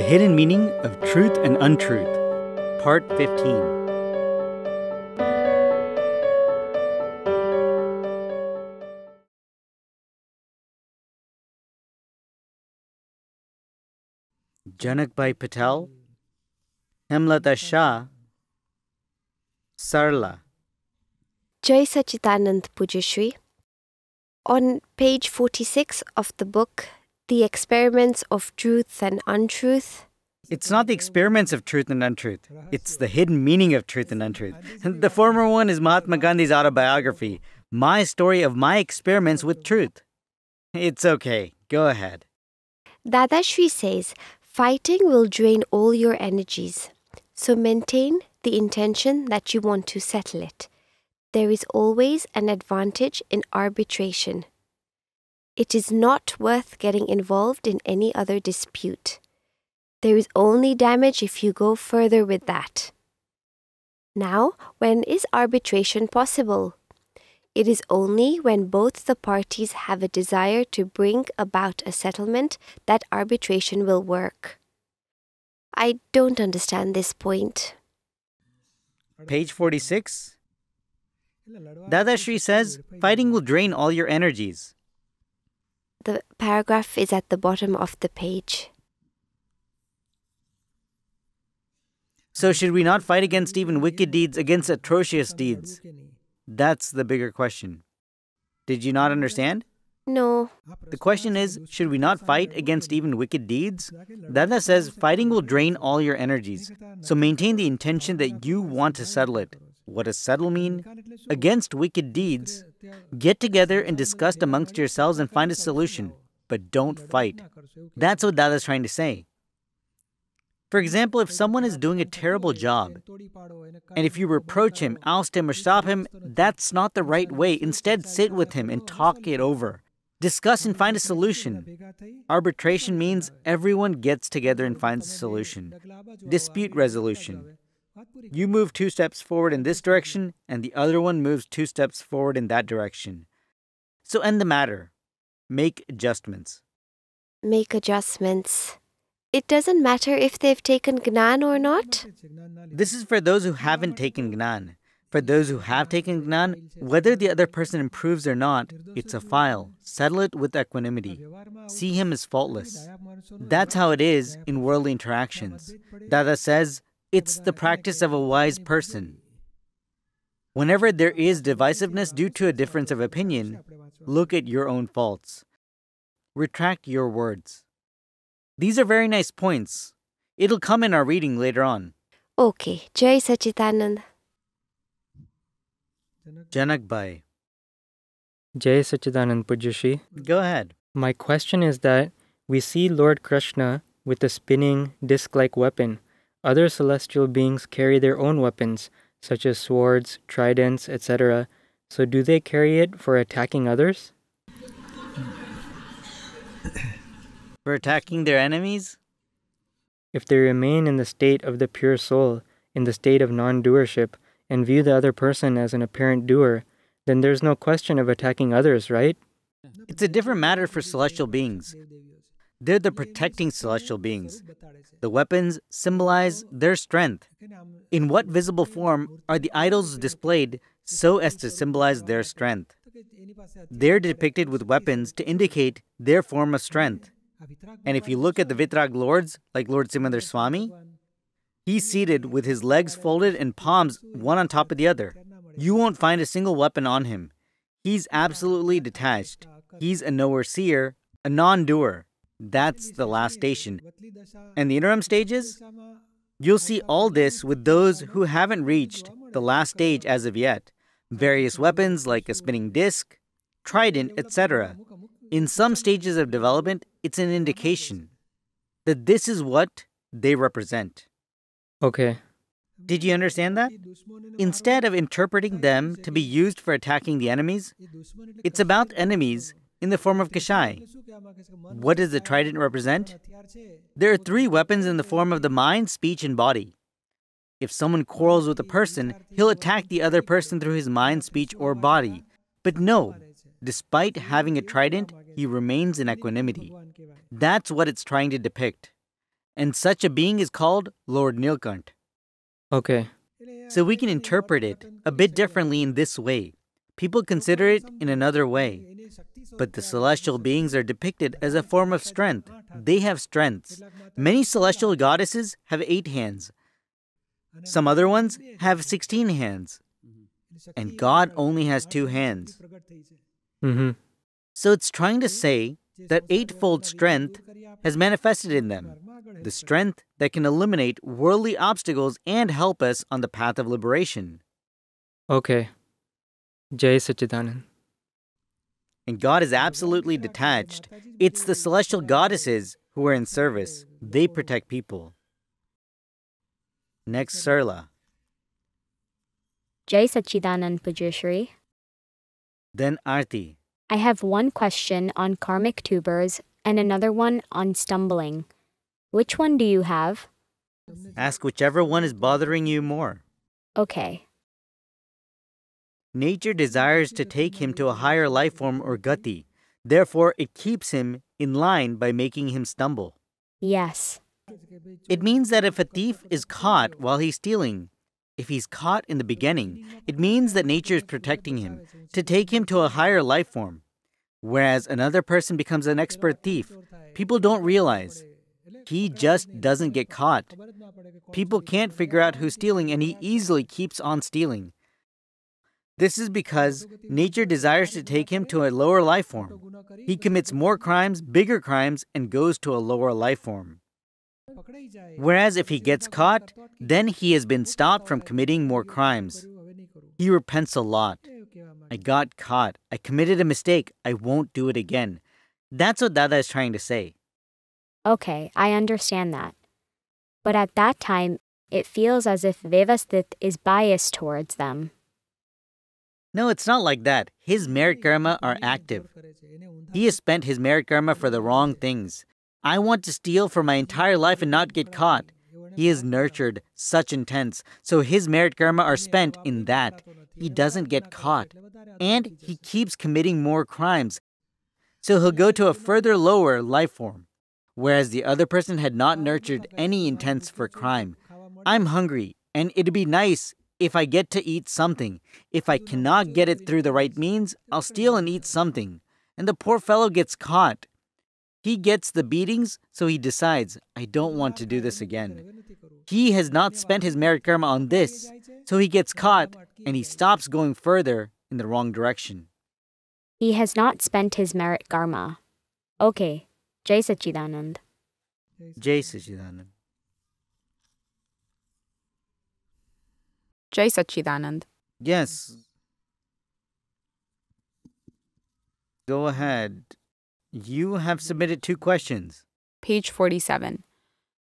The Hidden Meaning of Truth and Untruth, Part 15. Janakbhai Patel, Hemlata Shah, Sarla. Jai Sachitanand Pujyashri. On page 46 of the book, The Experiments of Truth and Untruth, It's not the experiments of truth and untruth, it's the hidden meaning of truth and untruth. The former one is Mahatma Gandhi's autobiography, My Story of My Experiments with Truth. It's okay, go ahead. Dada Shri says, fighting will drain all your energies. So maintain the intention that you want to settle it. There is always an advantage in arbitration. It is not worth getting involved in any other dispute. There is only damage if you go further with that. Now, when is arbitration possible? It is only when both the parties have a desire to bring about a settlement that arbitration will work. I don't understand this point. Page 46. Dada Shri says, fighting will drain all your energies. The paragraph is at the bottom of the page. So, should we not fight against even wicked deeds, against atrocious deeds? That's the bigger question. Did you not understand? No, The question is, should we not fight against even wicked deeds? Dada says fighting will drain all your energies. So maintain the intention that you want to settle it. What does settle mean? Against wicked deeds, get together and discuss amongst yourselves and find a solution, but don't fight. That's what Dada's trying to say. For example, if someone is doing a terrible job, and if you reproach him, oust him, or stop him, that's not the right way. Instead, sit with him and talk it over. Discuss and find a solution. Arbitration means everyone gets together and finds a solution. Dispute resolution. You move two steps forward in this direction, and the other one moves two steps forward in that direction. So end the matter. Make adjustments. make adjustments. It doesn't matter if they've taken Gnan or not. This is for those who haven't taken Gnan. For those who have taken Gnan, whether the other person improves or not, it's a file. Settle it with equanimity. See him as faultless. That's how it is in worldly interactions. Dada says, it's the practice of a wise person. Whenever there is divisiveness due to a difference of opinion, look at your own faults. Retract your words. These are very nice points. It'll come in our reading later on. Okay, Jai Sachitanand. Janak Bhai, Jai Sachidanand Pujyashri. go ahead. My question is that we see Lord Krishna with a spinning disc like weapon. Other celestial beings carry their own weapons, such as swords, tridents, etc. So, do they carry it for attacking others? For attacking their enemies? If they remain in the state of the pure soul, in the state of non doership, and view the other person as an apparent doer, then there's no question of attacking others, right? It's a different matter for celestial beings. They're the protecting celestial beings. The weapons symbolize their strength. In what visible form are the idols displayed so as to symbolize their strength? They're depicted with weapons to indicate their form of strength. And if you look at the Vitrag lords, like Lord Simandhar Swami, he's seated with his legs folded and palms one on top of the other. You won't find a single weapon on him. He's absolutely detached. He's a knower seer, a non doer. That's the last station. And the interim stages? You'll see all this with those who haven't reached the last stage as of yet. Various weapons like a spinning disc, trident, etc. In some stages of development, it's an indication that this is what they represent. Okay. Did you understand that? Instead of interpreting them to be used for attacking the enemies, it's about enemies in the form of Kashay. What does the trident represent? There are three weapons in the form of the mind, speech, and body. If someone quarrels with a person, he'll attack the other person through his mind, speech, or body. But no, despite having a trident, he remains in equanimity. That's what it's trying to depict. and such a being is called Lord Nilkant. Okay. So we can interpret it a bit differently in this way. People consider it in another way. But the celestial beings are depicted as a form of strength. They have strengths. Many celestial goddesses have eight hands. Some other ones have 16 hands. And God only has two hands. Mm-hmm. So it's trying to say that eightfold strength has manifested in them. The strength that can eliminate worldly obstacles and help us on the path of liberation. Okay. Jai Sachidanand. And God is absolutely detached. It's the celestial goddesses who are in service. They protect people. Next, Sarla. Jai Sachidanand Pujyashri. Then Arti. I have one question on karmic tubers and another one on stumbling. Which one do you have? Ask whichever one is bothering you more. Okay. Nature desires to take him to a higher life form or gati. Therefore, it keeps him in line by making him stumble. Yes. It means that if a thief is caught while he's stealing, if he's caught in the beginning, it means that nature is protecting him to take him to a higher life form. Whereas another person becomes an expert thief, people don't realize. He just doesn't get caught. People can't figure out who's stealing, and he easily keeps on stealing. This is because nature desires to take him to a lower life form. He commits more crimes, bigger crimes, and goes to a lower life form. Whereas if he gets caught, then he has been stopped from committing more crimes. He repents a lot. I got caught. I committed a mistake. I won't do it again. That's what Dada is trying to say. Okay, I understand that. But at that time, it feels as if Vyavasthit is biased towards them. No, it's not like that. His merit karma are active. He has spent his merit karma for the wrong things. I want to steal for my entire life and not get caught. He is nurtured, such intense, so his merit karma are spent in that. He doesn't get caught. And he keeps committing more crimes. So he'll go to a further lower life form. Whereas the other person had not nurtured any intents for crime. I'm hungry, and it'd be nice if I get to eat something. If I cannot get it through the right means, I'll steal and eat something. And the poor fellow gets caught. He gets the beatings, so he decides, I don't want to do this again. He has not spent his merit karma on this, so he gets caught and he stops going further in the wrong direction. He has not spent his merit karma. Okay. Jai Sachidanand. Jai Sachidanand. Jai Sachidanand. Yes. Go ahead. You have submitted two questions. Page 47.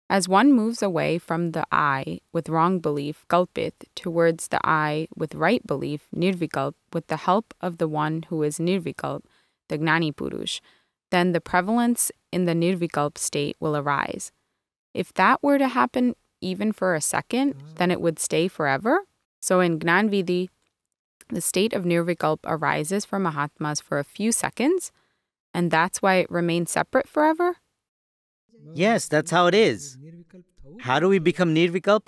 As one moves away from the I with wrong belief, Kalpit, towards the I with right belief, Nirvikalp, with the help of the one who is Nirvikalp, the Gnani Purush, then the prevalence in the Nirvikalp state will arise. If that were to happen even for a second, then it would stay forever. So in Gnanvidhi, the state of Nirvikalp arises for Mahatmas for a few seconds, and that's why it remains separate forever? Yes, that's how it is. How do we become Nirvikalp?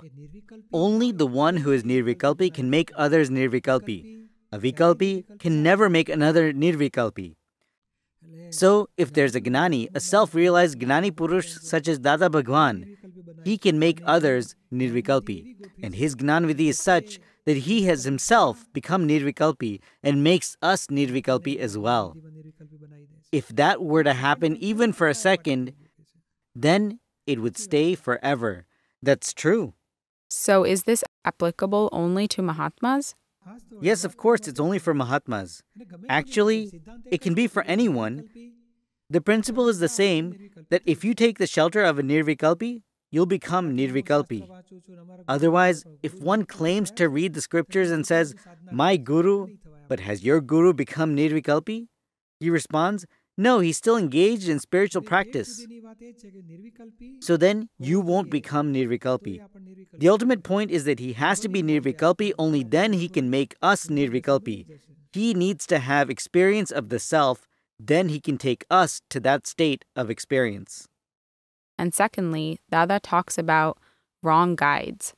Only the one who is Nirvikalpi can make others Nirvikalpi. A Vikalpi can never make another Nirvikalpi. So, if there's a Gnani, a self realized Gnani Purush such as Dada Bhagwan, he can make others Nirvikalpi. And his Gnanvidhi is such that he has himself become Nirvikalpi and makes us Nirvikalpi as well. If that were to happen even for a second, then it would stay forever. That's true. So is this applicable only to Mahatmas? Yes, of course, it's only for Mahatmas. Actually, it can be for anyone. The principle is the same that if you take the shelter of a Nirvikalpi, you'll become Nirvikalpi. Otherwise, if one claims to read the scriptures and says, My Guru, but has your Guru become Nirvikalpi? He responds, No, he's still engaged in spiritual practice. So then, you won't become Nirvikalpi. The ultimate point is that he has to be Nirvikalpi, only then he can make us Nirvikalpi. He needs to have experience of the self, then he can take us to that state of experience. And secondly, Dada talks about wrong guides.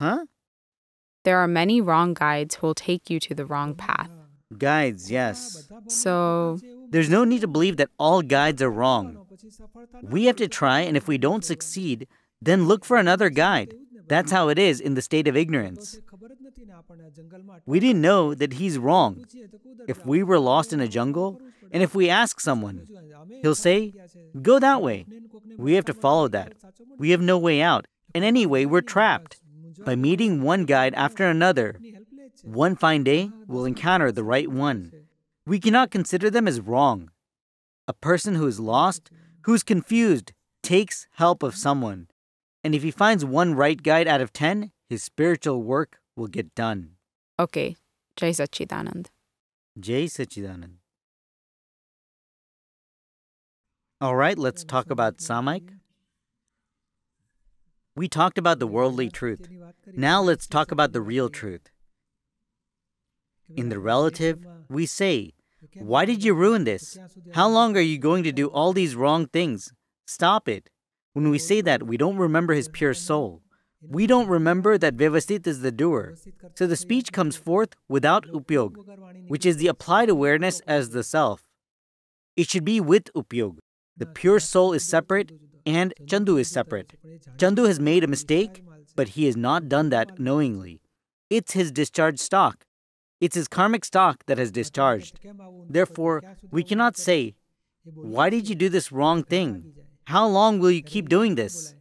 Huh? There are many wrong guides who will take you to the wrong path. Guides, yes. So, There's no need to believe that all guides are wrong. We have to try, and if we don't succeed, then look for another guide. That's how it is in the state of ignorance. We didn't know that he's wrong. If we were lost in a jungle, and if we ask someone, he'll say, Go that way. We have to follow that. We have no way out. And anyway, we're trapped. By meeting one guide after another, one fine day we'll encounter the right one. We cannot consider them as wrong. A person who is lost, who's confused, takes help of someone. And if he finds one right guide out of 10, his spiritual work will get done. okay, Jai Sachidanand. Jai Sachidanand. All right, let's talk about Samaik. We talked about the worldly truth. Now let's talk about the real truth. In the relative, we say, Why did you ruin this? How long are you going to do all these wrong things? Stop it. When we say that, we don't remember his pure soul. We don't remember that Vyavasthit is the doer. So the speech comes forth without upyog, which is the applied awareness as the self. It should be with upyog. The pure soul is separate and Chandu is separate. Chandu has made a mistake, but he has not done that knowingly. It's his discharged stock. It's his karmic stock that has discharged. Therefore, we cannot say, Why did you do this wrong thing? How long will you keep doing this?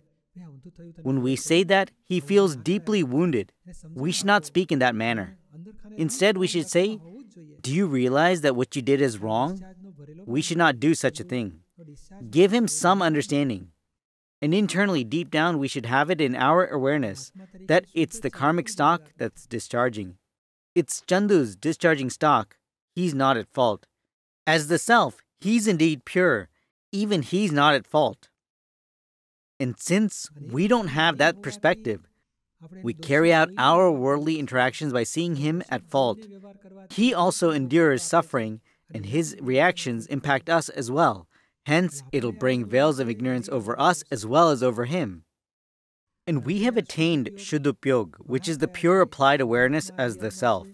When we say that, he feels deeply wounded. We should not speak in that manner. Instead, we should say, Do you realize that what you did is wrong? We should not do such a thing. Give him some understanding. And internally, deep down, we should have it in our awareness that it's the karmic stock that's discharging. It's Chandu's discharging stock. He's not at fault. As the self, he's indeed pure. Even he's not at fault. And since we don't have that perspective, we carry out our worldly interactions by seeing him at fault. He also endures suffering, and his reactions impact us as well. Hence, it'll bring veils of ignorance over us as well as over him. And we have attained Shuddhupyog, which is the pure applied awareness as the self.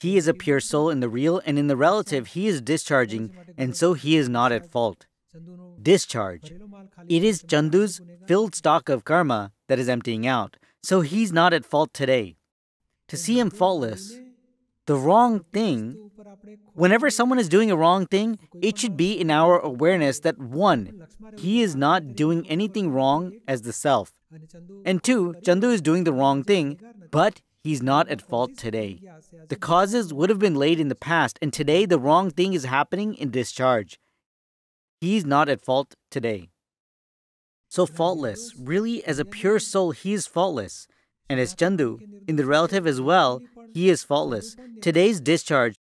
He is a pure soul in the real, and in the relative, he is discharging, and so he is not at fault. Discharge. It is Chandu's filled stock of karma that is emptying out, so he's not at fault today. To see him faultless, the wrong thing, whenever someone is doing a wrong thing, it should be in our awareness that one, he is not doing anything wrong as the self, and two, Chandu is doing the wrong thing, but he's not at fault today. The causes would have been laid in the past, and today the wrong thing is happening in discharge. He's not at fault today. So faultless, really, as a pure soul, he is faultless. And as Chandu, in the relative as well, he is faultless. Today's discharge,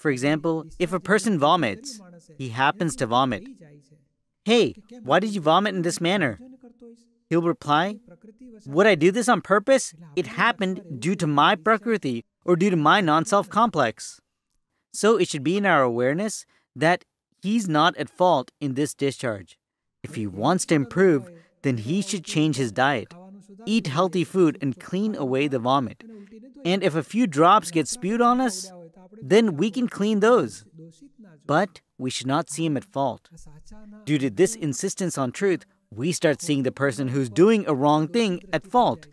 for example, if a person vomits, he happens to vomit. Hey, why did you vomit in this manner? He'll reply, Would I do this on purpose? It happened due to my prakriti or due to my non self complex. So it should be in our awareness that he's not at fault in this discharge. If he wants to improve, then he should change his diet, eat healthy food, and clean away the vomit. And if a few drops get spewed on us, then we can clean those. But we should not see him at fault. Due to this insistence on truth, we start seeing the person who's doing a wrong thing at fault.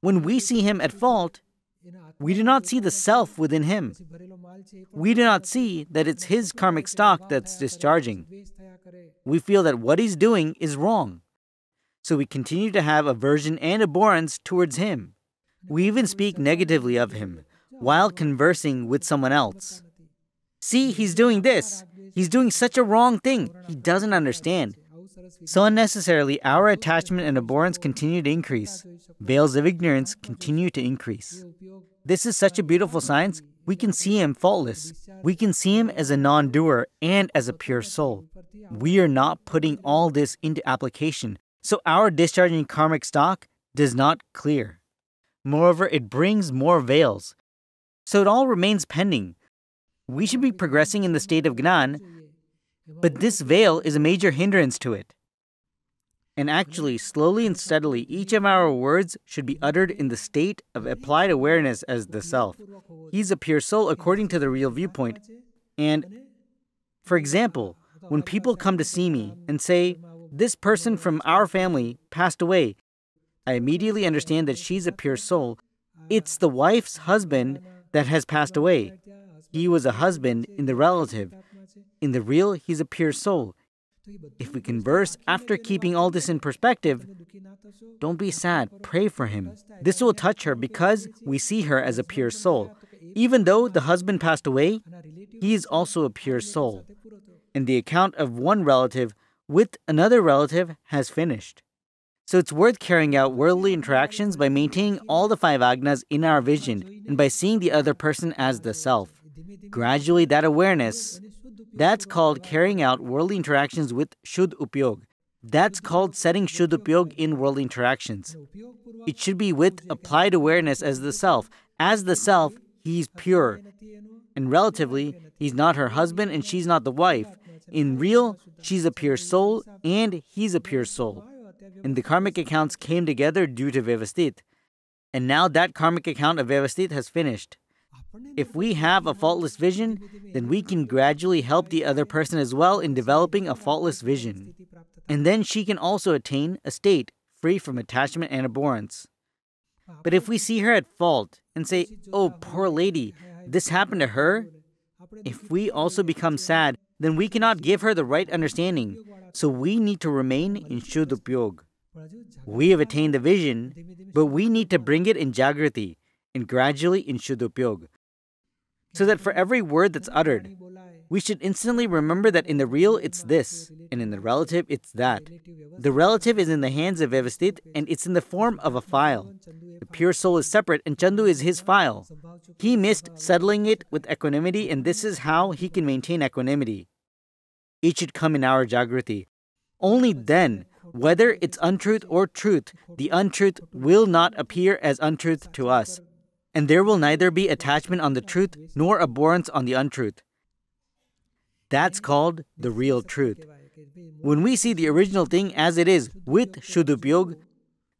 When we see him at fault, we do not see the self within him. We do not see that it's his karmic stock that's discharging. We feel that what he's doing is wrong. So we continue to have aversion and abhorrence towards him. We even speak negatively of him while conversing with someone else. See, he's doing this. He's doing such a wrong thing. He doesn't understand. So unnecessarily, our attachment and abhorrence continue to increase. Veils of ignorance continue to increase. This is such a beautiful science. We can see him faultless. We can see him as a non doer and as a pure soul. We are not putting all this into application, so our discharging karmic stock does not clear. Moreover, it brings more veils. So it all remains pending. We should be progressing in the state of Gnan, but this veil is a major hindrance to it. And actually, slowly and steadily, each of our words should be uttered in the state of applied awareness as the self. He's a pure soul according to the real viewpoint. And, for example, when people come to see me and say, This person from our family passed away, I immediately understand that she's a pure soul. It's the wife's husband that has passed away. He was a husband in the relative. In the real, he's a pure soul. If we converse after keeping all this in perspective, don't be sad, pray for him. This will touch her because we see her as a pure soul. Even though the husband passed away, he is also a pure soul. And the account of one relative with another relative has finished. So it's worth carrying out worldly interactions by maintaining all the five agnas in our vision and by seeing the other person as the self. Gradually, that awareness, that's called carrying out worldly interactions with Shuddh Upyog. That's called setting Shuddh Upyog in worldly interactions. It should be with applied awareness as the self. As the self, he's pure. And relatively, he's not her husband and she's not the wife. In real, she's a pure soul and he's a pure soul. And the karmic accounts came together due to Vyavasthit. And now that karmic account of Vyavasthit has finished. If we have a faultless vision, then we can gradually help the other person as well in developing a faultless vision. And then she can also attain a state free from attachment and abhorrence. But if we see her at fault and say, Oh, poor lady, this happened to her, if we also become sad, then we cannot give her the right understanding. So we need to remain in Shuddh Upyog. We have attained the vision, but we need to bring it in Jagrati and gradually in Shuddh Upyog so that for every word that's uttered, we should instantly remember that in the real it's this, and in the relative it's that. The relative is in the hands of Vyavasthit, and it's in the form of a file. The pure soul is separate, and Chandu is his file. He missed settling it with equanimity, and this is how he can maintain equanimity. It should come in our Jagrati. Only then, whether it's untruth or truth, the untruth will not appear as untruth to us and there will neither be attachment on the truth nor abhorrence on the untruth. That's called the real truth. When we see the original thing as it is with Shuddh Upyog,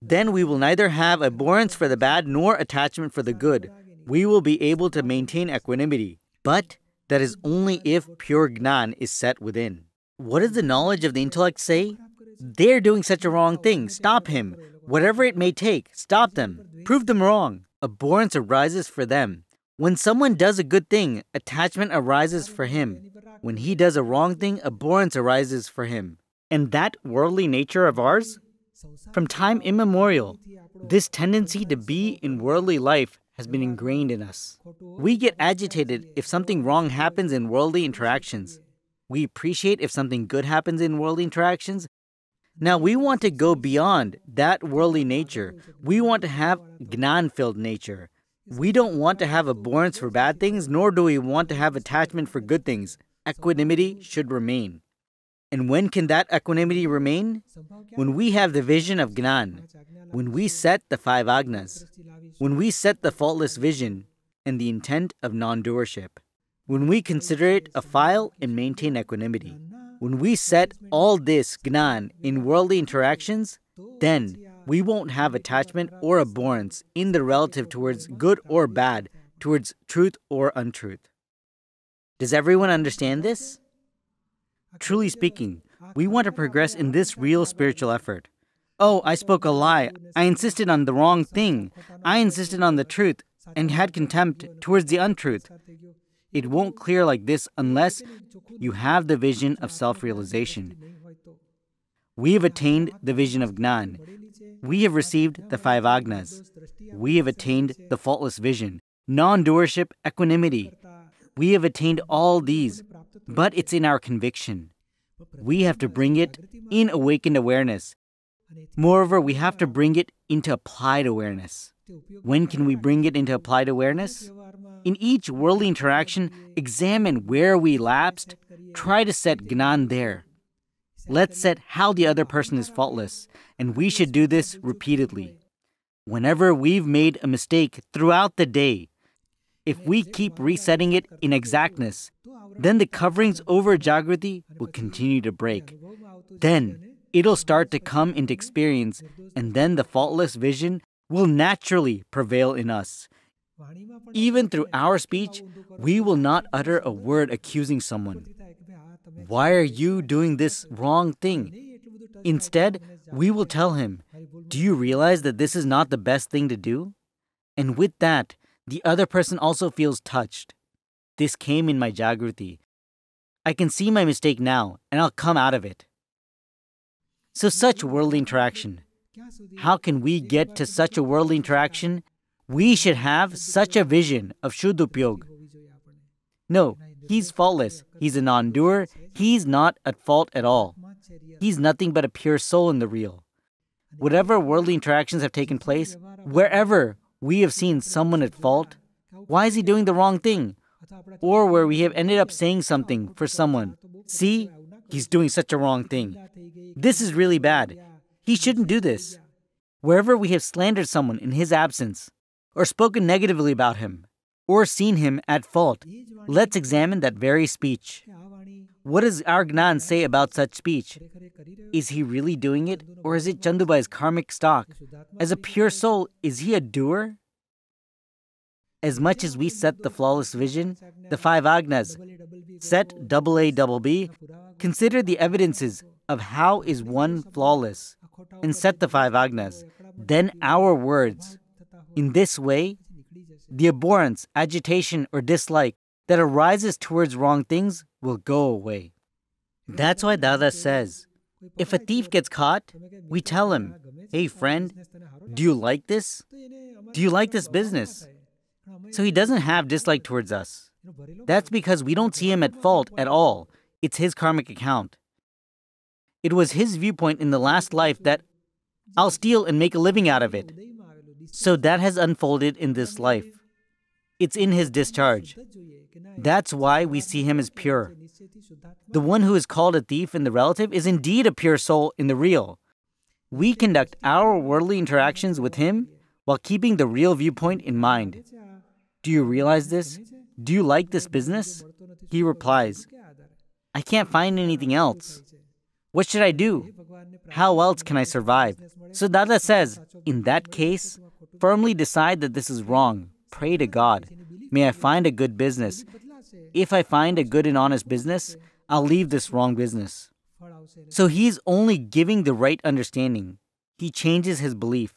then we will neither have abhorrence for the bad nor attachment for the good. We will be able to maintain equanimity. But that is only if pure Gnan is set within. What does the knowledge of the intellect say? They're doing such a wrong thing. Stop him. Whatever it may take, stop them. Prove them wrong abhorrence arises for them. When someone does a good thing, attachment arises for him. When he does a wrong thing, abhorrence arises for him. And that worldly nature of ours? From time immemorial, this tendency to be in worldly life has been ingrained in us. We get agitated if something wrong happens in worldly interactions. We appreciate if something good happens in worldly interactions, now we want to go beyond that worldly nature. We want to have Gnan filled nature. We don't want to have abhorrence for bad things, nor do we want to have attachment for good things. Equanimity should remain. And when can that equanimity remain? When we have the vision of Gnan, when we set the five agnas, when we set the faultless vision and the intent of non doership, when we consider it a file and maintain equanimity. When we set all this Gnan in worldly interactions, then we won't have attachment or abhorrence in the relative towards good or bad, towards truth or untruth. Does everyone understand this? Truly speaking, we want to progress in this real spiritual effort. Oh, I spoke a lie. I insisted on the wrong thing. I insisted on the truth and had contempt towards the untruth. It won't clear like this unless you have the vision of self realization. We have attained the vision of Gnan. We have received the five agnas. We have attained the faultless vision, non doership, equanimity. We have attained all these, but it's in our conviction. We have to bring it in awakened awareness. Moreover, we have to bring it into applied awareness. When can we bring it into applied awareness? In each worldly interaction, examine where we lapsed, try to set Gnan there. Let's set how the other person is faultless, and we should do this repeatedly. Whenever we've made a mistake throughout the day, if we keep resetting it in exactness, then the coverings over Jagrati will continue to break. Then It'll start to come into experience, and then the faultless vision will naturally prevail in us. Even through our speech, we will not utter a word accusing someone. Why are you doing this wrong thing? Instead, we will tell him, Do you realize that this is not the best thing to do? And with that, the other person also feels touched. This came in my Jagruti. I can see my mistake now, and I'll come out of it. So, such worldly interaction. How can we get to such a worldly interaction? We should have such a vision of Shuddhupyog. No, he's faultless. He's a non doer. He's not at fault at all. He's nothing but a pure soul in the real. Whatever worldly interactions have taken place, wherever we have seen someone at fault, why is he doing the wrong thing? Or where we have ended up saying something for someone, see, he's doing such a wrong thing. This is really bad. He shouldn't do this. Wherever we have slandered someone in his absence, or spoken negatively about him, or seen him at fault, let's examine that very speech. What does our Gnan say about such speech? Is he really doing it, or is it Chandubhai's karmic stock? As a pure soul, is he a doer? As much as we set the flawless vision, the five agnas, set double A double B, consider the evidences of how is one flawless, and set the five agnas. Then our words. In this way, the abhorrence, agitation, or dislike that arises towards wrong things will go away. That's why Dada says if a thief gets caught, we tell him, Hey friend, do you like this? Do you like this business? So he doesn't have dislike towards us. That's because we don't see him at fault at all. It's his karmic account. It was his viewpoint in the last life that I'll steal and make a living out of it. So that has unfolded in this life. It's in his discharge. That's why we see him as pure. The one who is called a thief in the relative is indeed a pure soul in the real. We conduct our worldly interactions with him while keeping the real viewpoint in mind. Do you realize this? Do you like this business? He replies, I can't find anything else. What should I do? How else can I survive? So Dada says, in that case, firmly decide that this is wrong. Pray to God. May I find a good business. If I find a good and honest business, I'll leave this wrong business. So he's only giving the right understanding. He changes his belief.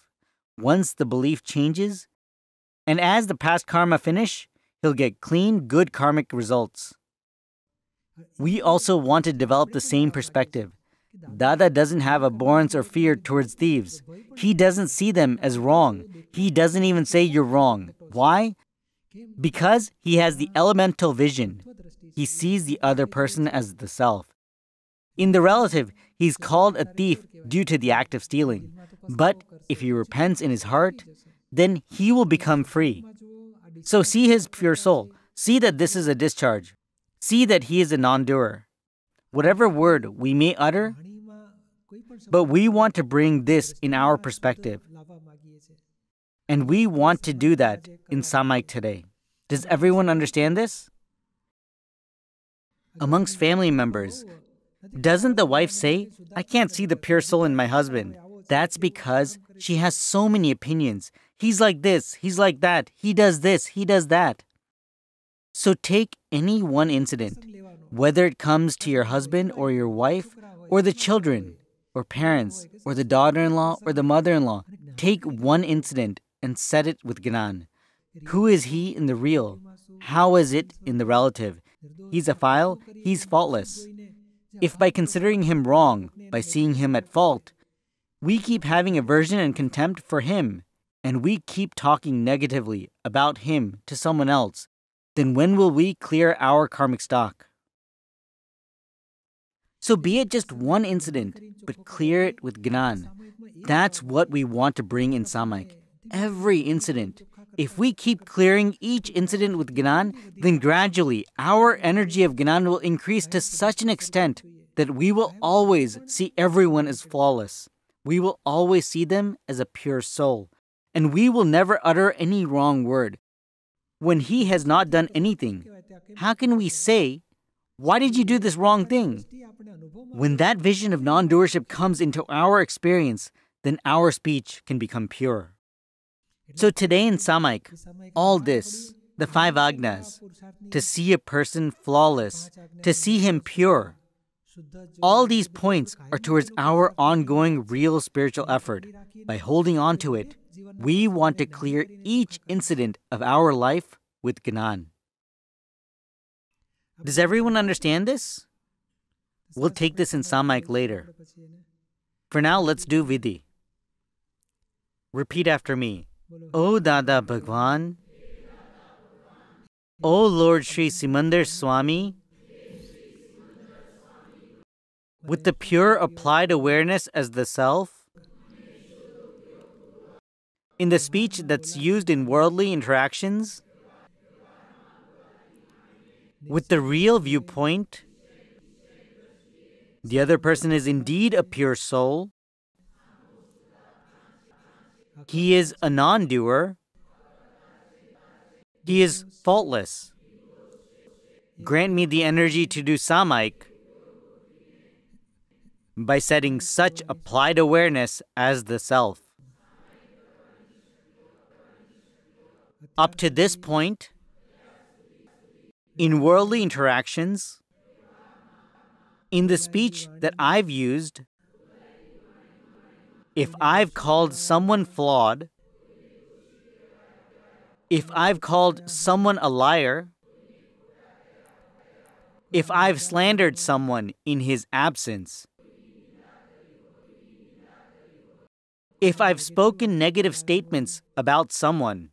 Once the belief changes, and as the past karma finish, he'll get clean, good karmic results. We also want to develop the same perspective. Dada doesn't have abhorrence or fear towards thieves. He doesn't see them as wrong. He doesn't even say you're wrong. Why? Because he has the elemental vision. He sees the other person as the self. In the relative, he's called a thief due to the act of stealing. But if he repents in his heart, then he will become free. So see his pure soul. See that this is a discharge. See that he is a non doer. Whatever word we may utter, but we want to bring this in our perspective. And we want to do that in Samaik today. Does everyone understand this? Amongst family members, doesn't the wife say, I can't see the pure soul in my husband? That's because she has so many opinions. He's like this, he's like that, he does this, he does that. So take any one incident, whether it comes to your husband or your wife, or the children, or parents, or the daughter in law, or the mother in law. Take one incident and set it with Gnan. Who is he in the real? How is it in the relative? He's a file, he's faultless. If by considering him wrong, by seeing him at fault, we keep having aversion and contempt for him, and we keep talking negatively about him to someone else, then when will we clear our karmic stock? So be it just one incident, but clear it with Gnan. That's what we want to bring in Samaik. Every incident. If we keep clearing each incident with Gnan, then gradually our energy of Gnan will increase to such an extent that we will always see everyone as flawless. We will always see them as a pure soul. And we will never utter any wrong word. When he has not done anything, how can we say, Why did you do this wrong thing? When that vision of non doership comes into our experience, then our speech can become pure. So today in Samaik, all this, the five agnas, to see a person flawless, to see him pure, all these points are towards our ongoing real spiritual effort. By holding on to it, we want to clear each incident of our life with Gnan. Does everyone understand this? We'll take this in Samaik later. For now, let's do Vidhi. Repeat after me. O Dada Bhagwan, O Lord Sri Simandhar Swami, with the pure applied awareness as the self, in the speech that's used in worldly interactions, with the real viewpoint, the other person is indeed a pure soul. He is a non doer. He is faultless. Grant me the energy to do samaik by setting such applied awareness as the self. Up to this point, in worldly interactions, in the speech that I've used, if I've called someone flawed, if I've called someone a liar, if I've slandered someone in his absence, if I've spoken negative statements about someone,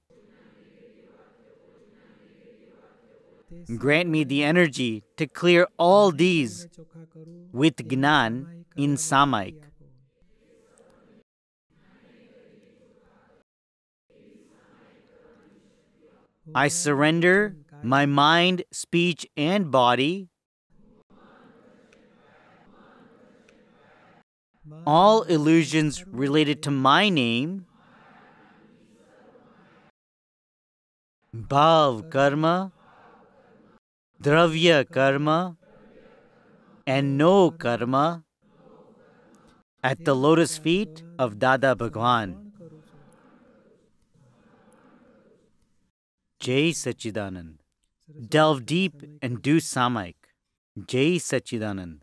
grant me the energy to clear all these with Gnan in Samaik. I surrender my mind, speech, and body, all illusions related to my name, bhav karma, dravya karma, and no karma at the lotus feet of Dada Bhagwan. Jai Sachidanand. Delve deep and do Samaik. Jai Sachidanand.